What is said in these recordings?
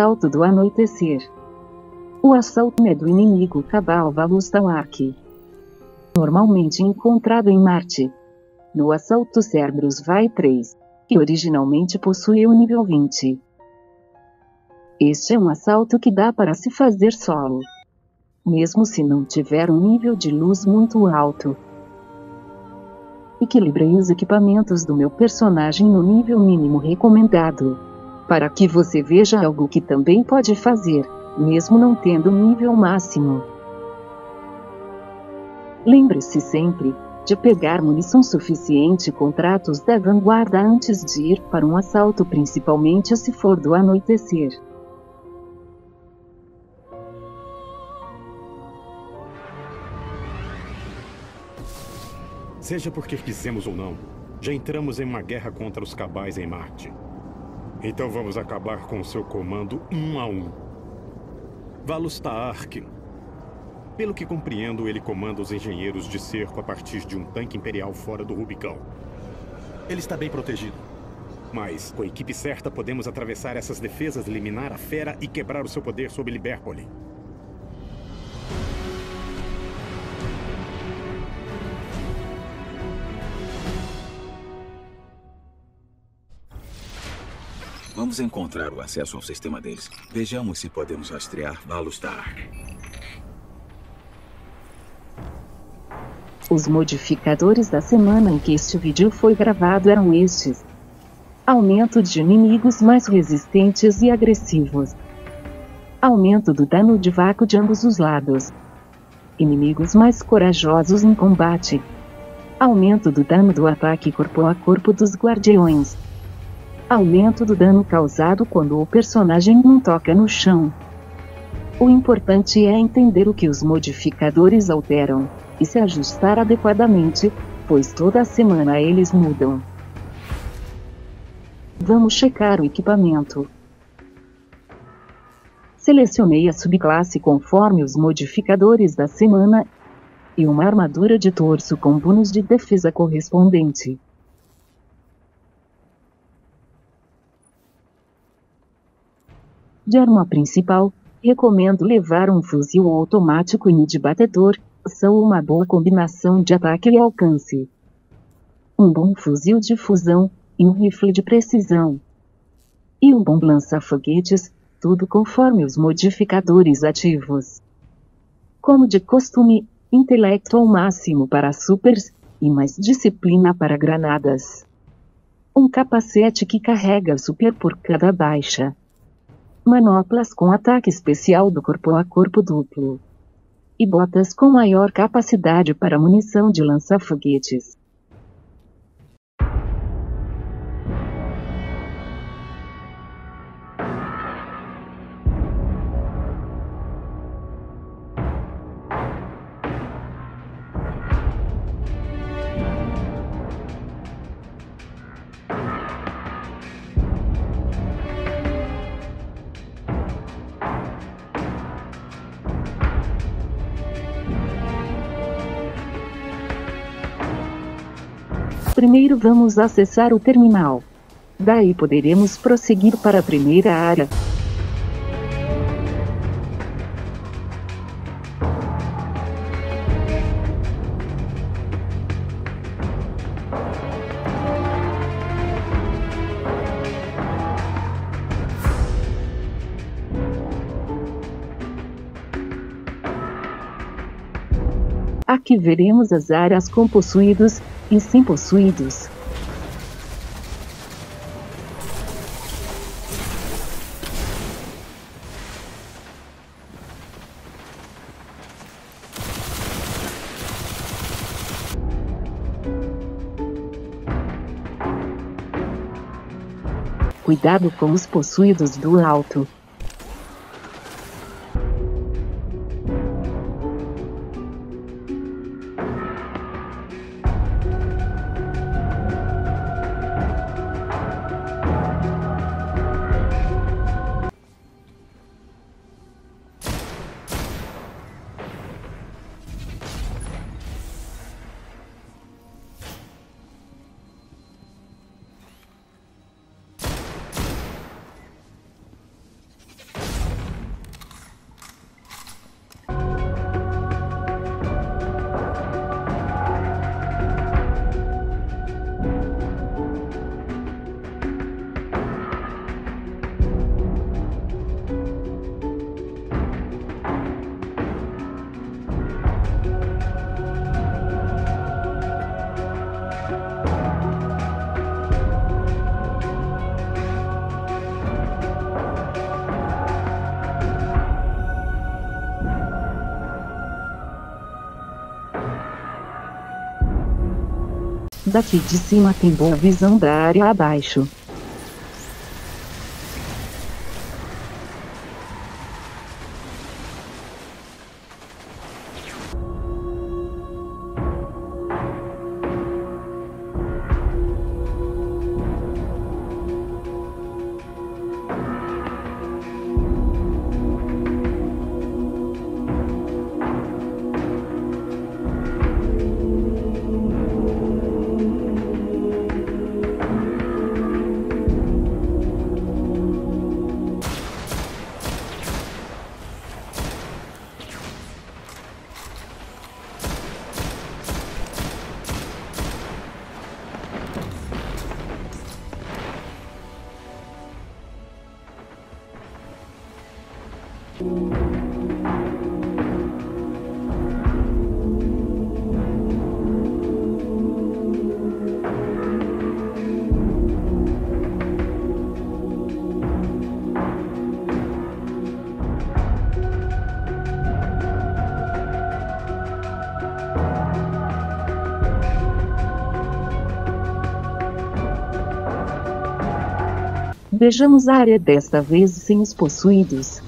assalto do anoitecer. O assalto é do inimigo Cabal Valustalark. Normalmente encontrado em Marte. No assalto Cerberus vai 3, que originalmente possuía o nível 20. Este é um assalto que dá para se fazer solo. Mesmo se não tiver um nível de luz muito alto. Equilibrei os equipamentos do meu personagem no nível mínimo recomendado. Para que você veja algo que também pode fazer mesmo não tendo nível máximo. Lembre-se sempre de pegar munição suficiente com tratos da vanguarda antes de ir para um assalto, principalmente se for do anoitecer. Seja porque quisemos ou não, já entramos em uma guerra contra os cabais em Marte. Então vamos acabar com o seu comando um a um. Valustaark. Pelo que compreendo, ele comanda os engenheiros de cerco a partir de um tanque imperial fora do Rubicão. Ele está bem protegido. Mas, com a equipe certa, podemos atravessar essas defesas, eliminar a fera e quebrar o seu poder sobre Liberpoli. Vamos encontrar o acesso ao sistema deles. Vejamos se podemos rastrear Valustar. Os modificadores da semana em que este vídeo foi gravado eram estes. Aumento de inimigos mais resistentes e agressivos. Aumento do dano de vácuo de ambos os lados. Inimigos mais corajosos em combate. Aumento do dano do ataque corpo a corpo dos guardiões aumento do dano causado quando o personagem não toca no chão. O importante é entender o que os modificadores alteram e se ajustar adequadamente, pois toda semana eles mudam. Vamos checar o equipamento. Selecionei a subclasse conforme os modificadores da semana e uma armadura de torso com bônus de defesa correspondente. De arma principal, recomendo levar um fuzil automático e de batedor, são uma boa combinação de ataque e alcance. Um bom fuzil de fusão, e um rifle de precisão. E um bom lança-foguetes, tudo conforme os modificadores ativos. Como de costume, intelecto ao máximo para supers, e mais disciplina para granadas. Um capacete que carrega super por cada baixa manoplas com ataque especial do corpo a corpo duplo e botas com maior capacidade para munição de lança-foguetes. Primeiro vamos acessar o terminal. Daí poderemos prosseguir para a primeira área. Aqui veremos as áreas com possuídos e sem possuídos. Cuidado com os possuídos do alto. Daqui de cima tem boa visão da área abaixo. Vejamos a área desta vez sem os possuídos.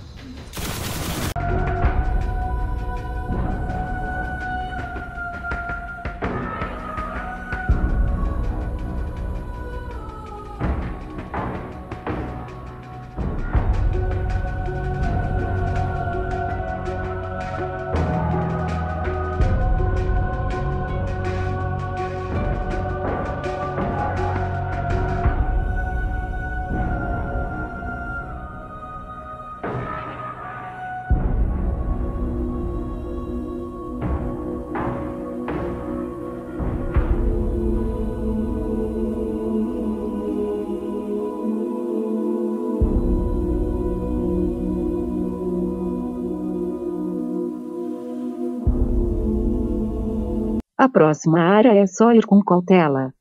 Próxima área é só ir com cautela.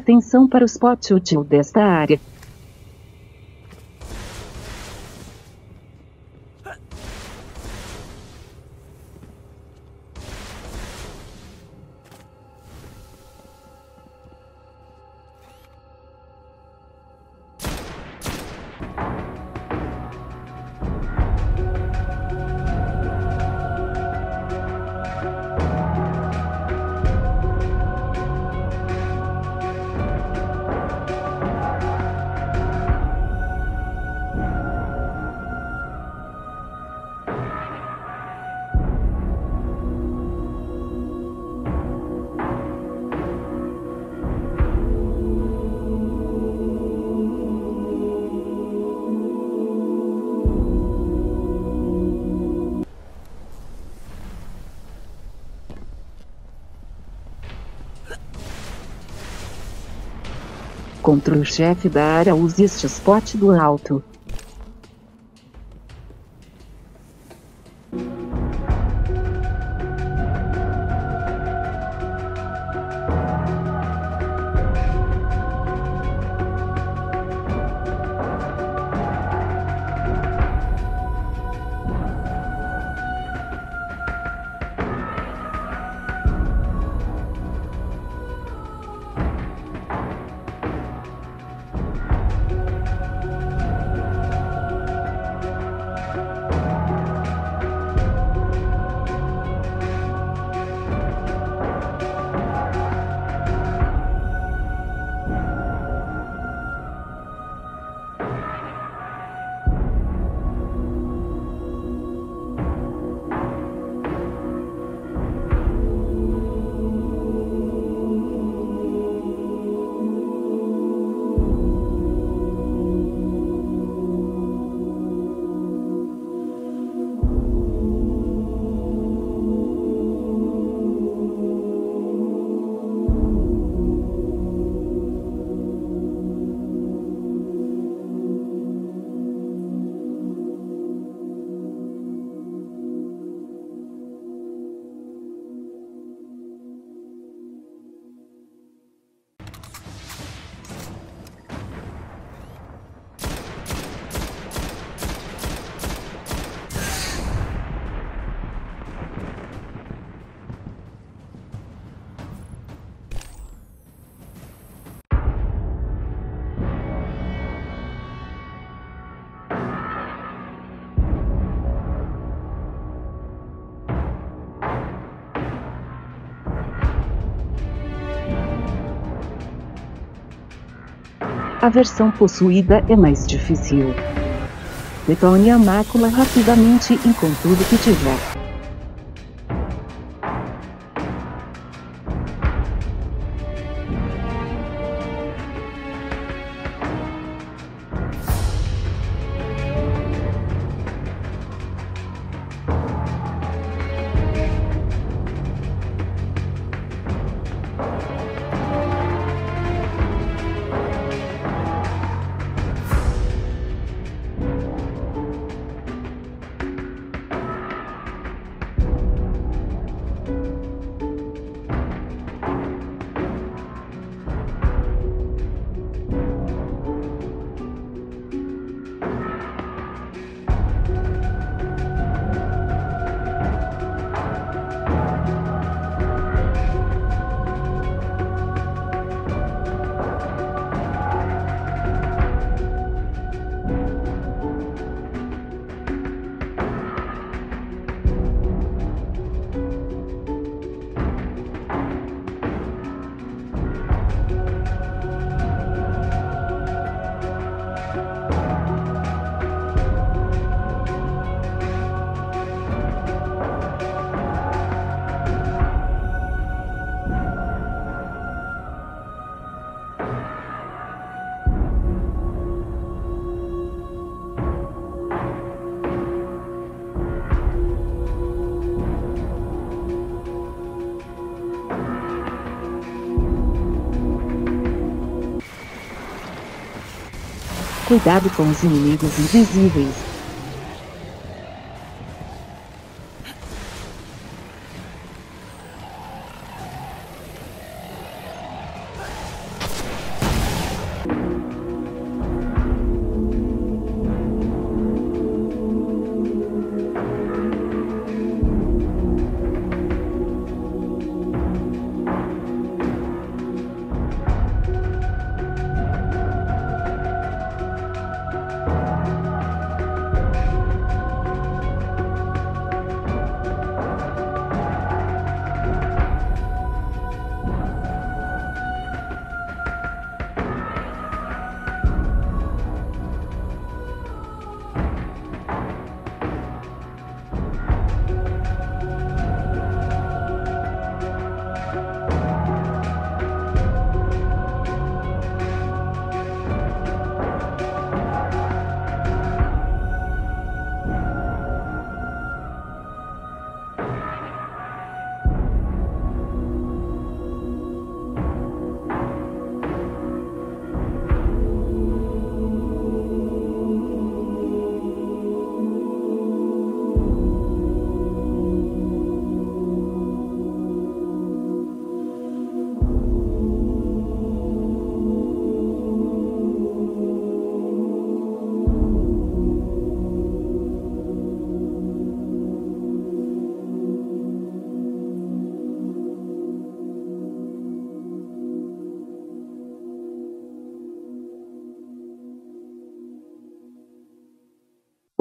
Atenção para o spot útil desta área. Contra o chefe da área use este spot do alto. A versão possuída é mais difícil. Detone a mácula rapidamente em com tudo que tiver. Cuidado com os inimigos invisíveis.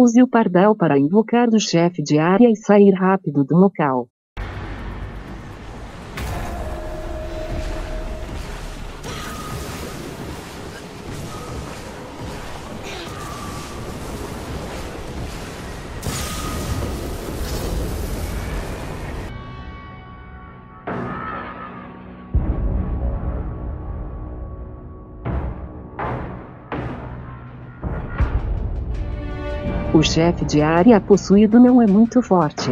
Use o pardal para invocar o chefe de área e sair rápido do local. O chefe de área possuído não é muito forte.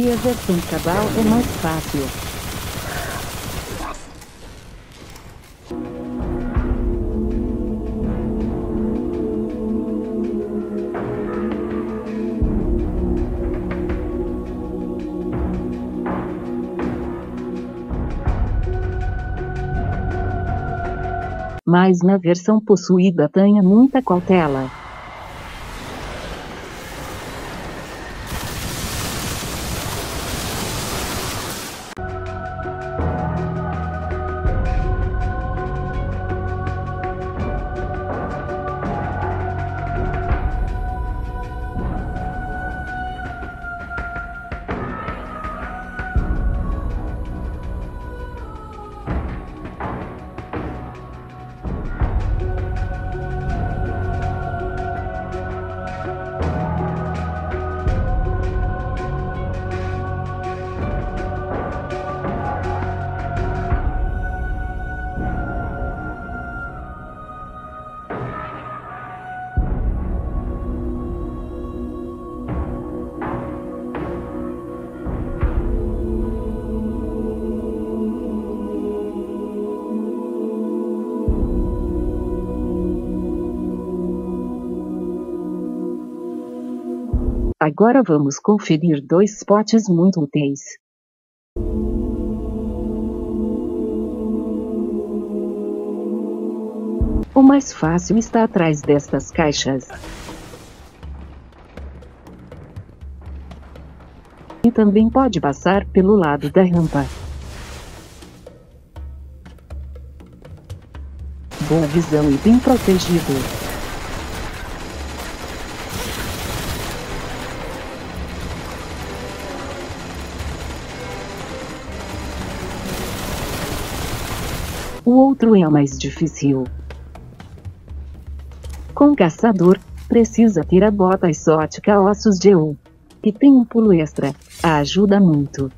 Aqui a versão cabal é mais fácil. Mas na versão possuída tenha muita cautela. Agora vamos conferir dois spots muito úteis. O mais fácil está atrás destas caixas. E também pode passar pelo lado da rampa. Boa visão e bem protegido. O outro é mais difícil. Com caçador, precisa ter a bota exótica Ossos de U, que tem um pulo extra, ajuda muito.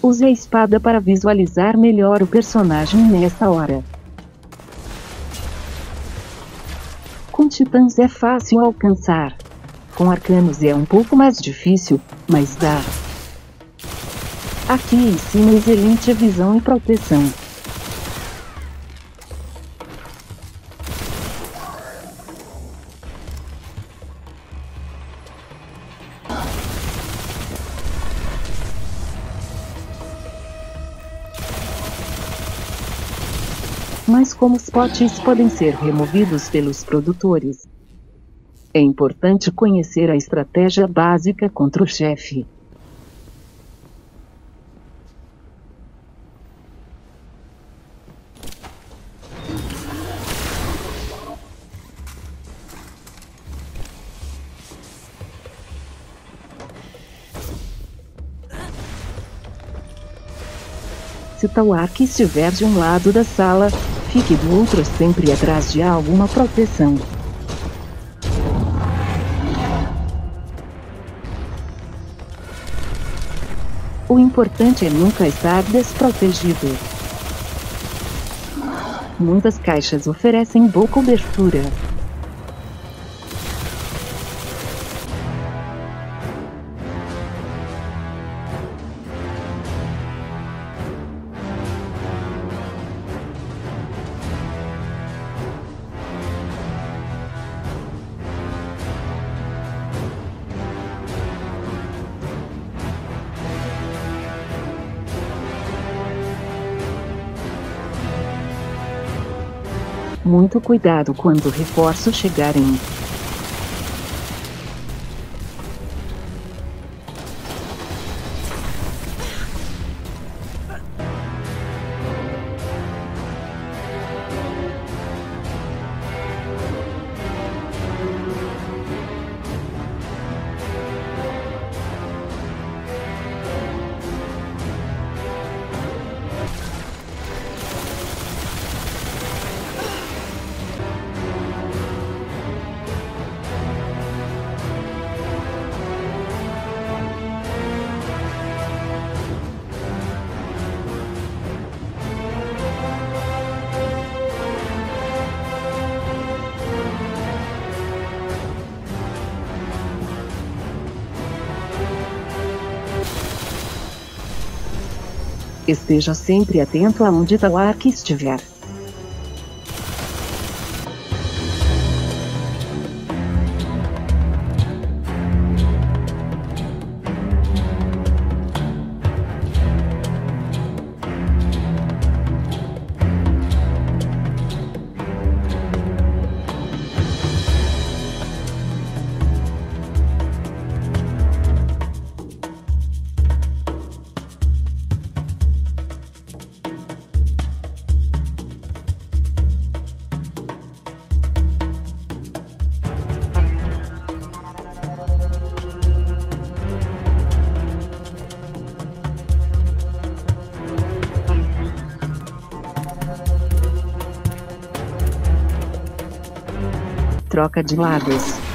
Use a espada para visualizar melhor o personagem nessa hora. Com titãs é fácil alcançar. Com arcanos é um pouco mais difícil, mas dá. Aqui em cima excelente visão e proteção. Como os potes podem ser removidos pelos produtores. É importante conhecer a estratégia básica contra o chefe. Se arco estiver de um lado da sala, fique do outro sempre atrás de alguma proteção. O importante é nunca estar desprotegido. Muitas caixas oferecem boa cobertura. Muito cuidado quando reforços chegarem. Esteja sempre atento aonde tal arco estiver. Troca de lados.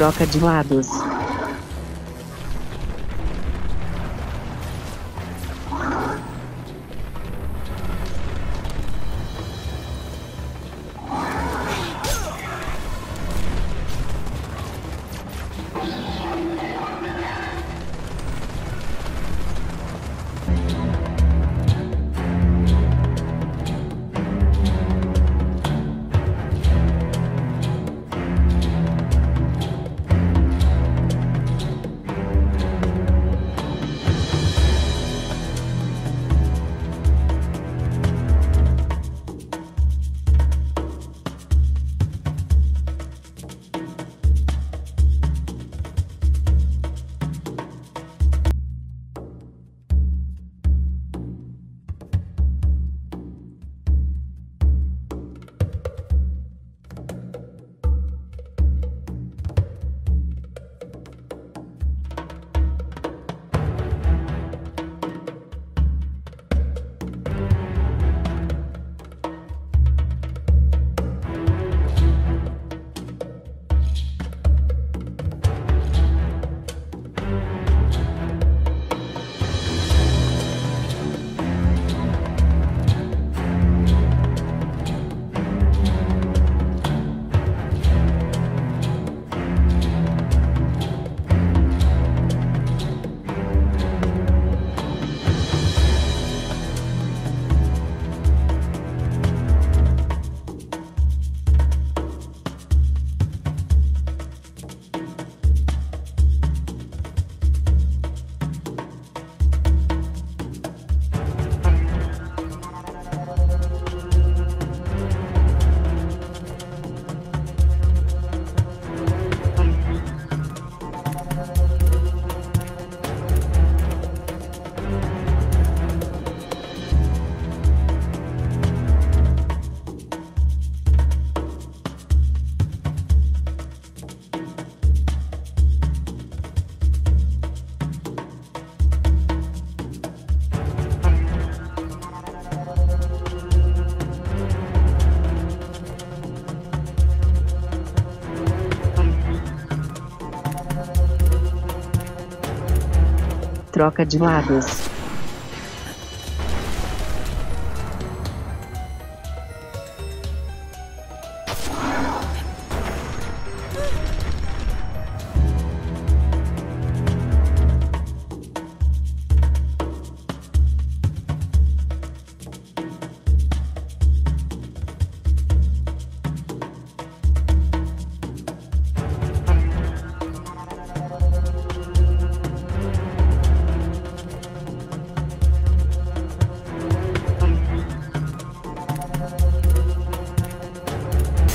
Troca de lados. Troca de lados.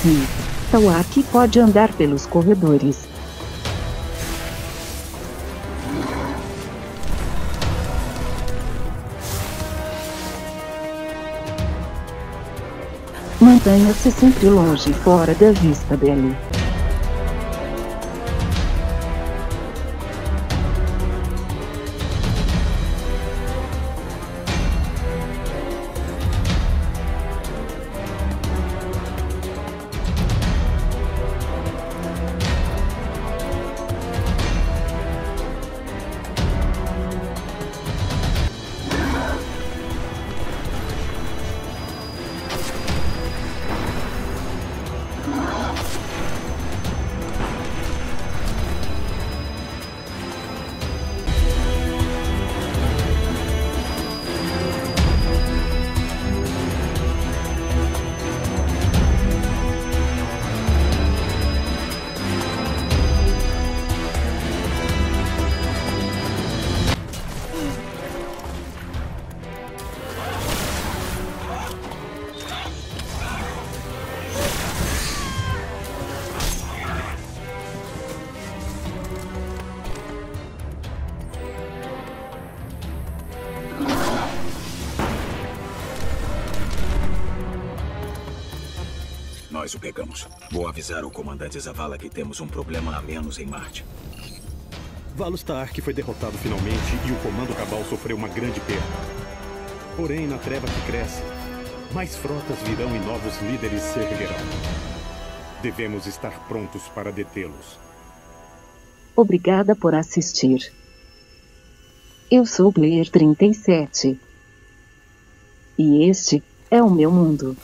Sim, Tawaki pode andar pelos corredores. Mantenha-se sempre longe e fora da vista dele. Nós o pegamos. Vou avisar o comandante Zavala que temos um problema a menos em Marte. Stark foi derrotado finalmente e o Comando Cabal sofreu uma grande perda. Porém, na treva que cresce, mais frotas virão e novos líderes se erguerão. Devemos estar prontos para detê-los. Obrigada por assistir. Eu sou Player 37. E este é o meu mundo.